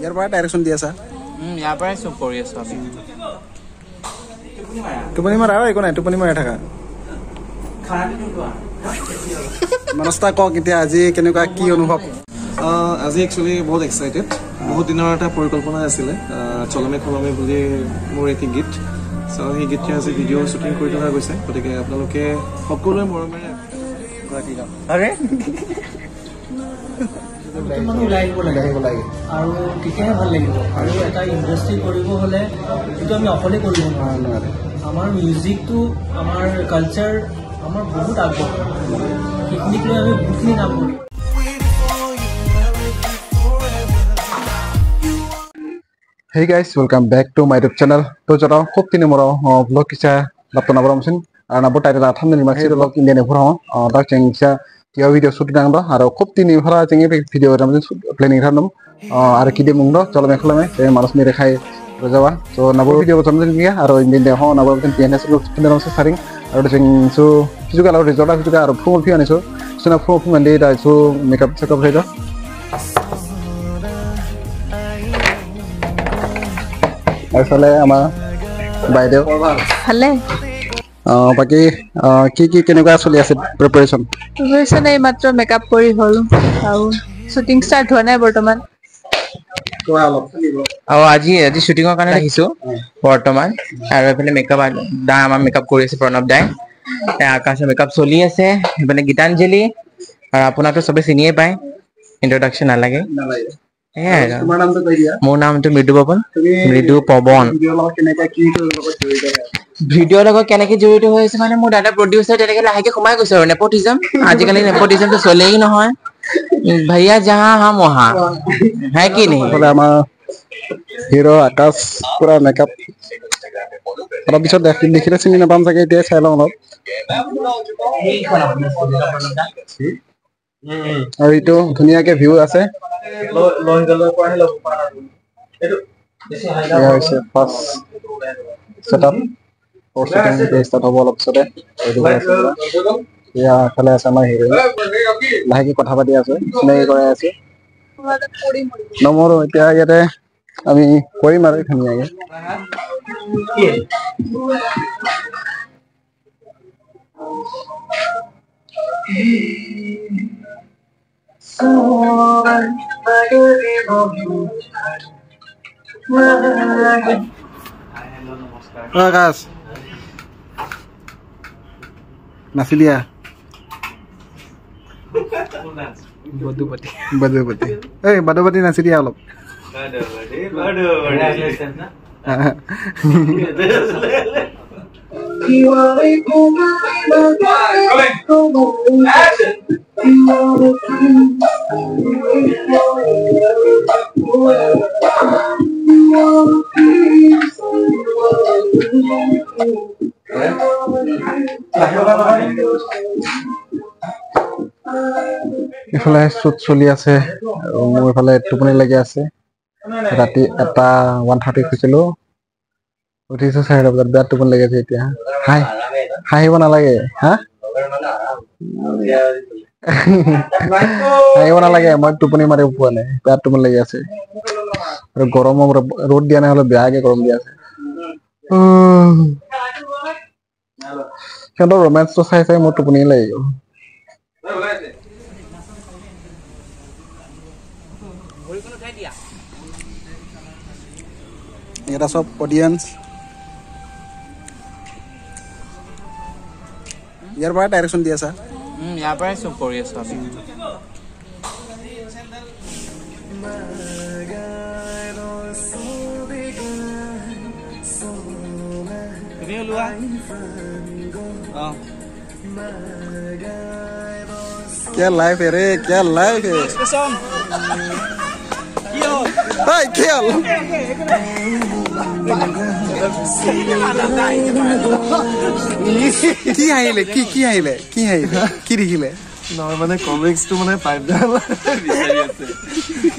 ইয়াৰ পৰা ডাইৰেকশ্যন দি আছা? ইয়াৰ পৰাই চব কৰি আছো আমি। টোপনি মাৰা একো নাই টোপনি মাৰি থাকা। মনস্তা কওক এতিয়া আজি কেনেকুৱা কি অনুভৱ? আজি একচুৱেলি বহুত এক্সাইটেড বহুত দিনৰ এটা পৰিকল্পনা আছিলে চলমে খলমে বুলি মোৰ এটি গীত। চ' সেই গীতখিনি আজি ভিডিঅ' শ্বুটিং কৰি থকা গৈছে। গতিকে আপোনালোকে সকলোৱে মৰমেৰে আৰে। মানুহ ওলাই আহিব লাগে। আহিব লাগে। আৰু তেতিয়াহে ভাল লাগিব। আৰু এটা ইণ্ডাষ্ট্ৰি কৰিব হ'লে সেইটো আমি অকলে কৰিব নোৱাৰোঁ। নোৱাৰে। আমাৰ মিউজিকটো আমাৰ কালচাৰ আমাৰ বহুত আগবঢ়া সেইখিনিক লৈ আমি বহুতখিনি কাম কৰিম Hey guys, welcome back to my YouTube channel. To jara khop tini moro vlog kisa lapto nabram sin আৰু বুটাই ঠাণ্ডা নিমাক সেইটো লগ ইণ্ডিয়ানে ফুৰাও তাক চেং কিয় ভিডিঅ' শ্বুট দাং আৰু খুব তিনি ফুৰা চেং ভিডিঅ' এটা প্লেনিং এটা আৰু কি দিম মোক চলমে খলমে এই মানুহ মিৰে খাই লৈ যাবা নাবৰ ভিডিঅ' জনাম দিম আৰু ইণ্ডিয়ান দিয়া হওঁ নাবৰ পিন্ধি আছো চাৰিং আৰু চেং চু কিছু কাল ৰিজৰ্ট আছো আৰু ফুৰ ফুৰি আনিছোঁ। চুনা ফুৰ ফুৰি আনি দিয়ে চু মেকআপ চেকআপ হৈ যাওঁ তাৰপিছলে আমাৰ বাইদেউ। ভালে। বাকী কি কি কেনেকুৱা চলি আছে প্ৰিপেৰেশ্যন প্ৰিপেৰেশ্যন এই মাত্ৰ মেকআপ কৰি হ'ল আৰু শ্বুটিং ষ্টাৰ্ট হোৱা নাই বৰ্তমান। আৰু আজি আজি শ্বুটিঙৰ কাৰণে আহিছো বৰ্তমান। আৰু এইফালে মেকআপ দা আমাৰ মেকআপ কৰি আছে প্ৰণৱ দাই। এ আকাশৰ মেকআপ চলি আছে এইফালে গীতাঞ্জলি। আৰু আপোনাকতো চবে চিনিয়ে পায় ইন্ট্ৰডাকশ্যন নালাগে। মোৰ নামটো মৃদু পৱন মৃদু পৱন। ভিডিঅ'ৰ লগত কেনেকে জড়িত হৈ আছে মানে মোৰ দাদা প্ৰডিউচাৰ তেনেকে লাহেকে সোমাই গৈছে আৰু নেপটিজম। আজিকালি নেপথিজমটো চলেই নহয়। ভাইয়া যাহা হাম অহা হে। কি নেকি আমাৰ হিৰ' আকাশ পুৰা মেকআপ অলপ পিছত দেখিলে চিনি নাপাম চাগে এতিয়া চাই লওঁ অলপ। আৰু এইটো ধুনীয়াকে ভিউ আছে। First setup for shooting start হ'ব অলপ পিছতে। ready হৈ আছে। পুৰা। এয়া এফালে আছে আমাৰ হিৰ'ইন লাহেকে কথা পাতি আছো চিনাকি কৰাই আছো। নমৰো এতিয়া ইয়াতে আমি কৰিম আৰু ধুনীয়াকে। অ, আকাশ নাচি দিয়া বাদুপতি এই বাদুপতি নাচি দিয়া অলপ এইফালে শ্বুট চলি আছে আৰু মোৰ এইফালে টোপনি লাগি আছে। ৰাতি এটা ওৱান থাৰ্টি শুইছিলো। উঠিছো চাৰিটা বজাত বিৰাট টোপনি লাগি আছে এতিয়া। হাই হাঁহিব নালাগে হা? হাঁহিব নালাগে মই টোপনি মাৰিব পোৱা নাই বিৰাট টোপনি লাগি আছে। আৰু গৰমৰ ৰ'দ দিয়া নাই হ'লে বেয়াকে গৰম দি আছে। সিহঁতৰ ৰোমেঞ্চটো চাই চাই মোৰ টোপনি লাগি গ'ল। এটা চব অডিয়েঞ্চ ইয়াৰ পৰা ডাইৰেকশ্যন দি আছা? উম, ইয়াৰ পৰাই চব কৰি আছো আমি। তুমি ওলোৱা অঁ क्या लाइफ है रे क्या लाइफ है हाय खेल কি আহিলে কি কি আহিলে কি আহিলে কি দেখিলে নহয় মানে কমিক্সটো মানে পাইপ ডাল বিচাৰি আছে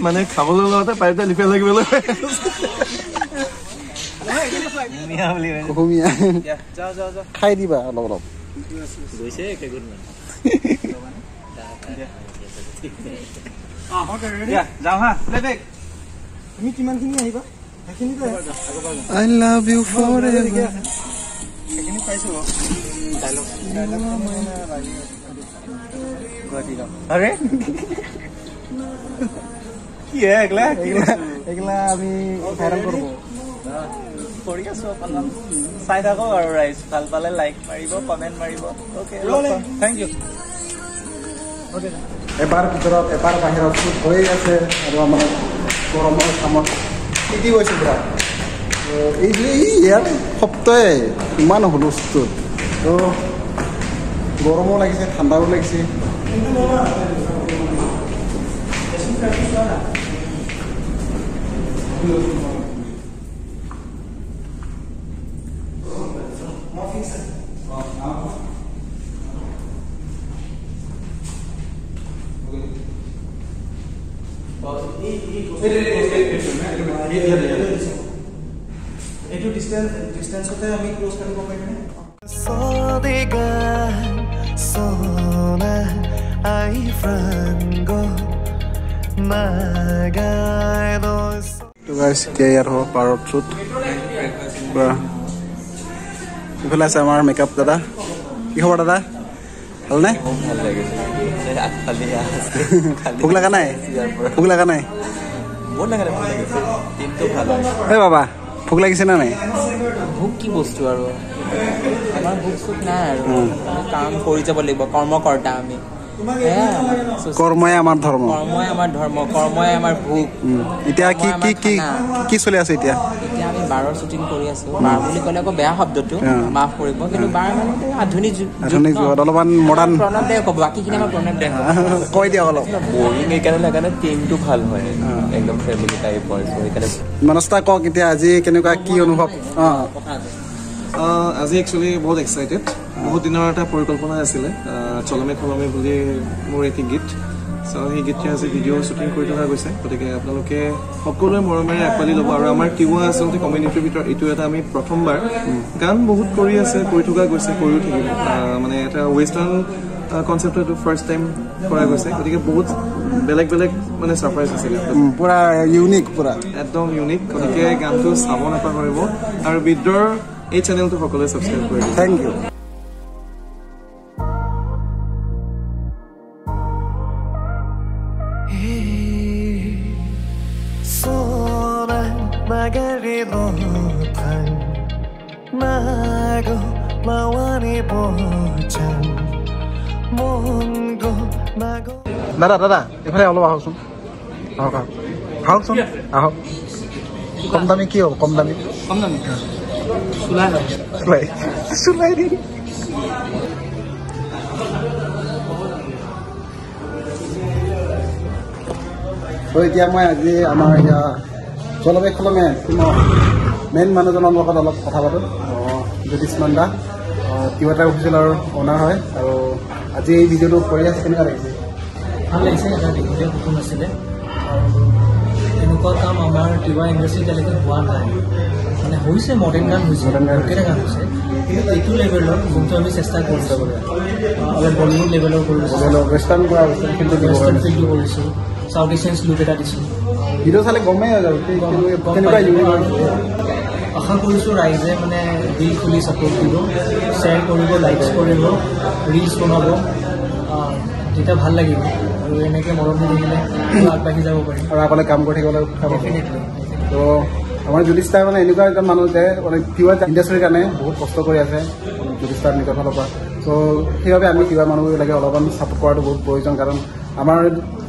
মানে খাবলৈ লওঁতে পাইপ ডাল ইফালে লাগিবলৈ অসমীয়া খাই দিবা অলপ অলপ যাওঁ হা প্লেবেক তুমি কিমানখিনি আহিবা সেইখিনিতে আই লাভ ইউ ফৰ সেইখিনি পাইছো আৰে কি হে এগলা এগলা আমি ভাইৰেল কৰি আছো অকণমান। চাই থাকক আৰু ৰাইজ ভাল পালে লাইক মাৰিব কমেণ্ট মাৰিব। অ'কে থেংক ইউ এবাৰ ভিতৰত এবাৰ বাহিৰত হৈয়ে আছে আৰু আমাৰ গৰমৰ কামত তিতি গৈছে পুৰা। এই ইয়াৰ সপ্তাহে ইমান হুলস্থুল তো গৰমো লাগিছে ঠাণ্ডাও লাগিছে। এইটো তো গাইছ এতিয়া ইয়াত হ'ব পাৰত শ্বুট পুৰা ইফালে আছে আমাৰ মেকআপ দাদা কি খবৰ দাদা ভালনে ভোক লগা নাই ভোক লগা নাই এই বাবা ভোক লাগিছে নে নাই ভোক কি বস্তু আৰু আমাৰ ভোক চোক নাই আৰু কাম কৰি যাব লাগিব কৰ্মকৰ্তা আমি কৰ্মই আমাৰ ধৰ্ম। কৰ্মই আমাৰ ধৰ্ম কৰ্মই আমাৰ ভোক উম, এতিয়া কি কি কি কি চলি আছে এতিয়া? এতিয়া আমি বাৰৰ শ্বুটিং কৰি আছো। বাৰ বুলি ক'লে আকৌ বেয়া শব্দটো। মাফ কৰিব কিন্তু বাৰ মানে আধুনিক আধুনিক? যুগত অলপমান মডাৰ্ণ প্ৰণৱ ক'ব বাকীখিনি আমাৰ প্ৰণৱ কৈ দিয়ক অলপ। বৰিং এইকাৰণে টিমটো ভাল হয়? একদম ফেমিলি টাইপ হয় চ' সেইকাৰণে মনস্তা কওক এতিয়া আজি কেনেকুৱা কি অনুভৱ? অঁ। আজি একচুৱেলি বহুত এক্সাইটেড বহুত দিনৰ এটা পৰিকল্পনা আছিলে। চলমে খলমে বুলি মোৰ এটি গীত। চ' সেই গীতটি আজি ভিডিঅ' শ্বুটিং কৰি থকা গৈছে। গতিকে আপোনালোকে সকলোৱে মৰমেৰে আঁকোৱালি ল'ব। আৰু আমাৰ তিৱা আচলতে কমিউনিটিৰ ভিতৰত এইটো এটা আমি প্ৰথমবাৰ। গান বহুত কৰি আছে কৰি থকা গৈছে কৰিও থাকিব। মানে এটা ৱেষ্টাৰ্ণ কনচেপ্ট এইটো ফাৰ্ষ্ট টাইম কৰা গৈছে। গতিকে বহুত বেলেগ বেলেগ মানে ছাৰপ্ৰাইজ আছিলে। পুৰা ইউনিক পুৰা। একদম ইউনিক গতিকে গানটো চাব নাপাহৰিব। আৰু বিদ্যৰ এই চেনেলটো সকলোৱে ছাবস্ক্ৰাইব কৰি দিব থেংক ইউ 소란 나가리 못한 나고 마와니 보장 몽고 나고 দাদা দাদা এইফালে অলপ আহকচোন আহক আহক আহকচোন আহক কম দামী কি হ'ব কম দামী কম দামী চুলাই চুলাই দিম ত' এতিয়া মই আজি আমাৰ এতিয়া জলবায়ু খলমে মেইন মানুহজনৰ লগত অলপ কথা পাতোঁ। জ্যোতিষ্মান দা তিৱাটাৰ অফিচিয়েলৰ অনাৰ হয়। আৰু আজি এই ভিডিঅ'টো কৰি আছে কেনেকুৱা লাগিছে? ভাল লাগিছে সপোন আছিলে। আৰু এনেকুৱা কাম আমাৰ তিৱা ইণ্ডাষ্ট্ৰী এতিয়ালৈকে হোৱা নাই। মানে হৈছে মডাৰ্ণ গান হৈছে Modern গান হৈছে। কিন্তু এইটো লেভেলৰ যোনটো আমি চেষ্টা কৰিছোঁ অলপ বলিউড লেভেলৰ কৰিছোঁ ৱেষ্টাৰ্ণ কৰা ৱেষ্টাৰ্ণ ফিল্ডটো দিব ৱেষ্টাৰ্ণ ফিল্ডটো কৰিছোঁ চাউথ এছিয়ান লুক এটা দিছোঁ। ভিডিঅ' চালে গমেই হৈ যাব আশা কৰিছোঁ ৰাইজে মানে দিল খুলি ছাপোৰ্ট দিব শ্বেয়াৰ কৰিব লাইকছ কৰিব ৰিলছ বনাব। তেতিয়া ভাল লাগিব। আৰু এনেকৈ মৰম দি থাকিলে আৰু আগবাঢ়ি যাব পাৰিম আৰু আগলৈ কাম কৰি থাকিবলৈ উৎসাহ ডেফিনেটলি তো আমাৰ জ্যোতিষদাই মানে এনেকুৱা এজন মানুহ যে মানে তিৱা ইণ্ডাষ্ট্ৰীৰ কাৰণে বহুত কষ্ট কৰি আছে জ্যোতিষদাৰ নিজৰ ফালৰ পৰা। চ' সেইবাবে আমি তিৱা মানুহবিলাকে অলপমান ছাপোৰ্ট কৰাটো বহুত প্ৰয়োজন কাৰণ আমাৰ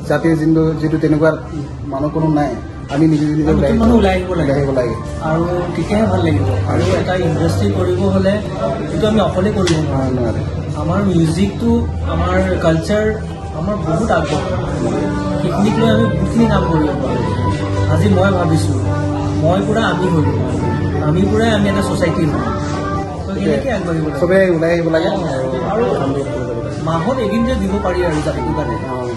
জাতিৰ যিটো যিটো তেনেকুৱা মানুহ কোনো নাই আমি নিজে নিজে ওলাই আহিব লাগে। আহিব লাগে। আৰু তেতিয়াহে ভাল লাগিব। আৰু এটা ইণ্ডাষ্ট্ৰী কৰিব হ'লে সেইটো আমি অকলে কৰিব নোৱাৰে। আমাৰ মিউজিকটো আমাৰ কালচাৰ আমাৰ বহুত আগবঢ়া সেইখিনিক লৈ আমি বহুতখিনি কাম কৰিব পাৰোঁ। আজি মই ভাবিছোঁ মই পূৰা আমি হ'লোঁ। আমি পূৰাই আমি এটা ছ'চাইটি হ'লোঁ। এনেকৈ আগবাঢ়িব চবেই ওলাই আহিব লাগে। আৰু মাহত এদিন যে দিব পাৰি আৰু জাতিটোৰ কাৰণে। অঁ,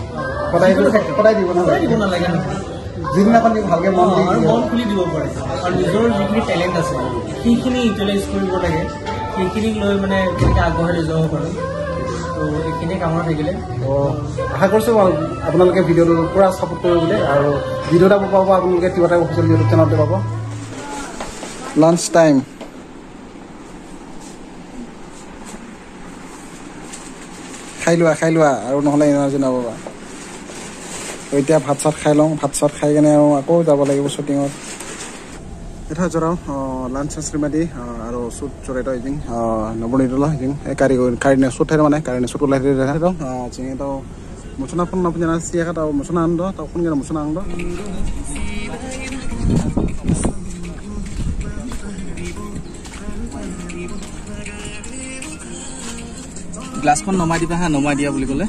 সদায় সদায় দিব সদায় দিব নালাগে নালাগে নহয়। যিদিনাখন ভালকৈ মন আৰু মন খুলি দিব পাৰে। আৰু নিজৰ যিখিনি টেলেণ্ট আছে সেইখিনি ইউটিলাইজ কৰিব লাগে। সেইখিনিক লৈ মানে কেনেকৈ আগবঢ়াই লৈ যাব পাৰোঁ। ত' এইখিনিয়ে কামত থাকিলে। তো আশা কৰিছোঁ আপোনালোকে ভিডিঅ'টো পূৰা ছাপোৰ্ট কৰিব বুলি আৰু ভিডিঅ' এটা পাব আপোনালোকে তিৱা টাইপ অফিচিয়েল ইউটিউব চেনেলতে পাব। লাঞ্চ টাইম খাই লোৱা খাই লোৱা আৰু নহ'লে এনাৰ্জি নাপাবা। এতিয়া ভাত চাত খাই লওঁ ভাত চাত খাই কেনে আৰু আকৌ যাব লাগিব শ্বুটিঙত এটা জৰাও লাঞ্চ শ্ৰীমাতি আৰু শ্বুট জৰাইটো ইজিং নৱনীতলা ইজিং কাৰি কাৰিনে শ্বুট ঠাইৰ মানে কাৰিনে শ্বুট ওলাই থাকে চিঙি তো মুচনা ফোন নাপুঞ্জানা চিয়াকা তাও মুচনা আনন্দ তাও ফোন কেনে মুচনা আনন্দ গ্লাছখন নমাই দিবা হা নমাই দিয়া বুলি ক'লে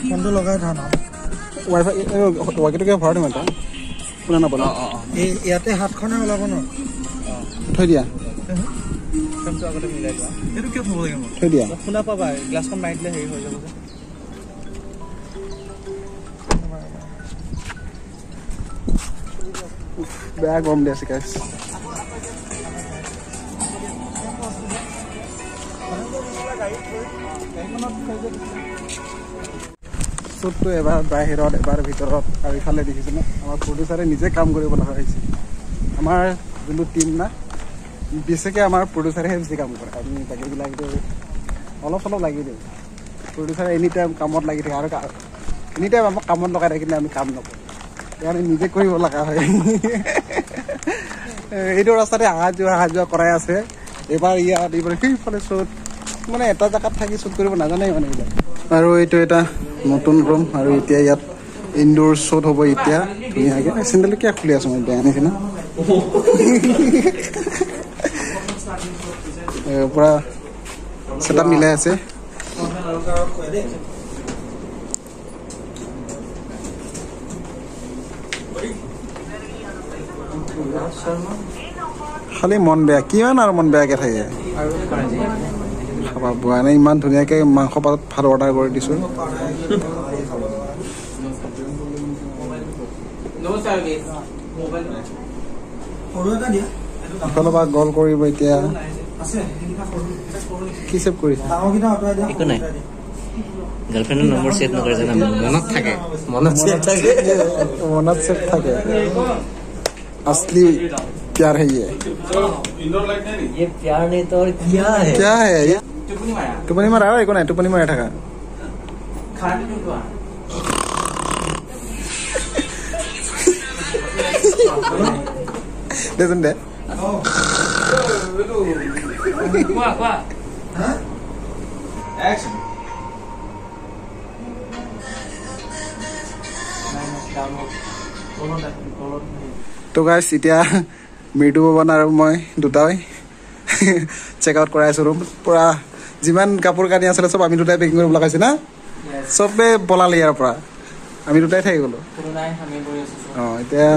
ফোনটো লগাই থা ৱাইফাই ৱাইকিটোকে ভৰাই দিম এটা শুনা নাপালো এই ইয়াতে হাতখনে ওলাব ন? থৈ দিয়া। ফ্ৰেমটো আগতে মিলাই লোৱা। এইটো কিয় থ'ব লাগে মই থৈ দিয়া। শুনা পাবা গ্লাছখন মাৰি দিলে হেৰি হৈ যাব যে। বেয়া গৰম দি আছে গাইছ শ্বুটটো এবাৰ বাহিৰত এবাৰ ভিতৰত আৰু ইফালে দেখিছেনে? আমাৰ প্ৰডিউচাৰে নিজে কাম কৰিব লগা হৈছে। আমাৰ যোনটো টীম না বেছিকৈ আমাৰ প্ৰডিউচাৰেহে বেছি কাম কৰে। আমি বাকীবিলাকতো অলপ চলপ লাগি দিওঁ। প্ৰডিউচাৰে এনি টাইম কামত লাগি থাকে আৰু এনি টাইম আমাক কামত লগাই থাকিলে আমি কাম নকৰোঁ। সেইকাৰণে নিজে কৰিব লগা হয়। এইটো ৰাস্তাতে অহা যোৱা অহা যোৱা কৰাই আছে। এবাৰ ইয়াত এইবাৰ সেইফালে শ্বুট মানে এটা জেগাত থাকি শ্বুট কৰিব নাজানে মানে আৰু এইটো এটা নতুন ৰুম আৰু এতিয়া ইয়াত ইনডোৰ শ্বুট হ'ব এতিয়া। ধুনীয়াকৈ। চেণ্ডেল কিয় খুলি আছোঁ মই বেয়া নিচিনা। পূৰা ছেটআপ মিলাই আছে। খালি মন বেয়া। কিমান আৰু মন বেয়াকৈ থাকে? খাবা বোৱা নাই ইমান ধুনীয়াকৈ মাংস পাত ভাত অৰ্ডাৰ কৰি দিছোঁ সৰু এটা দিয়া ইফালৰ পৰা গল কৰিব এতিয়া আছে কি চেভ কৰিছে ডাঙৰকেইটা আঁতৰাই দিয়া একো নাই গাৰ্লফ্ৰেণ্ডৰ নম্বৰ ছেভ নকৰে জানা মনত থাকে মনত ছেভ থাকে মনত চেভ থাকে असली प्यार है ये ये प्यार नहीं तो और क्या है क्या है ये টোপনি মাৰা। একো নাই টোপনি মাৰি থাকা। দেচোন দে তো গাইছ এতিয়া মৃদু পৱন আৰু মই দুটাই চেক আউট কৰাই আছোঁ ৰুম পূৰা যিমান কাপোৰ কানি আছিলে চব আমি দুটাই পেকিং কৰিব লগাইছে না? চবে পলালে ইয়াৰ পৰা। আমি দুটাই থাকি গ'লোঁ। অঁ এতিয়া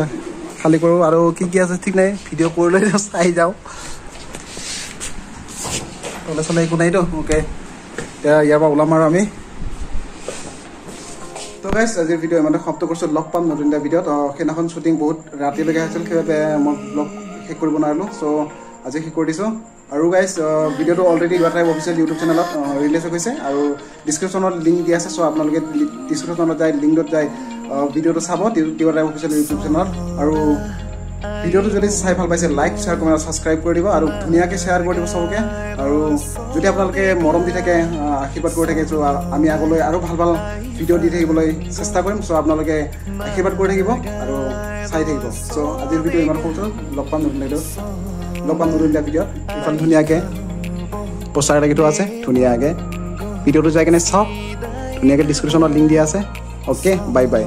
খালী কৰোঁ আৰু কি কি আছে ঠিক নাই। ভিডিঅ' কৰিলৈ চাই যাওঁ। তলে চলে একো নাইতো অ'কে। এতিয়া ইয়াৰ পৰা ওলাম আৰু আমি। তো গাইছ আজিৰ ভিডিঅ' ইমানতে সমাপ্ত কৰিছোঁ লগ পাম নতুন এটা ভিডিঅ'ত। সেইদিনাখন শ্বুটিং বহুত ৰাতিলৈকে হৈছিল সেইবাবে মই ব্লগ শেষ কৰিব নোৱাৰিলোঁ। চ' আজি শেষ কৰি দিছোঁ। আৰু গাইছ ভিডিঅ'টো অলৰেডি টাইপ অফিচিয়েল ইউটিউব চেনেলত ৰিলিজ হৈ গৈছে আৰু ডিছক্ৰিপশ্যনত লিংক দিয়া আছে চ' আপোনালোকে ডিছক্ৰিপশ্যনত যায় লিংকত যায় ভিডিঅ'টো চাব টাইপ অফিচিয়েল ইউটিউব চেনেলত আৰু ভিডিঅ'টো যদি চাই ভাল পাইছে লাইক শ্বেয়াৰ কমেণ্ট ছাবস্ক্ৰাইব কৰি দিব আৰু ধুনীয়াকৈ শ্বেয়াৰ কৰি দিব চবকে। আৰু যদি আপোনালোকে মৰম দি থাকে আশীৰ্বাদ কৰি থাকে চ' আমি আগলৈ আৰু ভাল ভাল ভিডিঅ' দি থাকিবলৈ চেষ্টা কৰিম চ' আপোনালোকে আশীৰ্বাদ কৰি থাকিব আৰু চাই থাকিব। চ' আজিৰ ভিডিঅ' ইমান সৰু লগ পাম নতুন লগ পাম নতুন এটা ভিডিঅ'ত ইফালে ধুনীয়াকৈ পষ্টাৰ লাগি থোৱা আছে ধুনীয়াকৈ। ভিডিঅ'টো যাই কিনে চাওক ধুনীয়াকৈ ডিছক্ৰিপশ্যনত লিংক দিয়া আছে। Okay bye bye